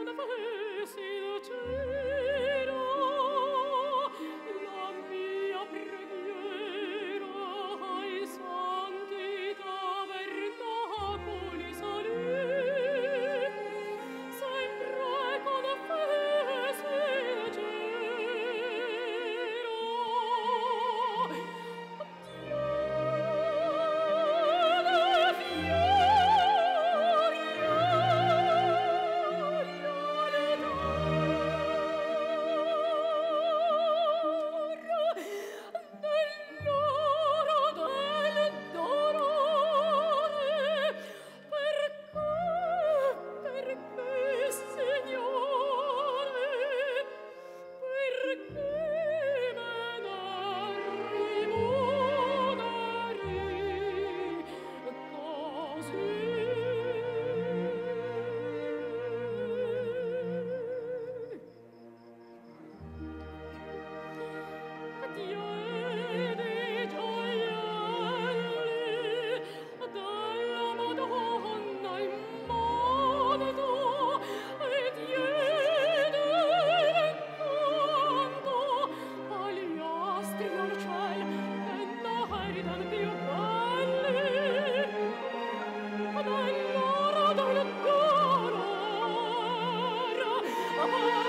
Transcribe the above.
und verhößig. Oh.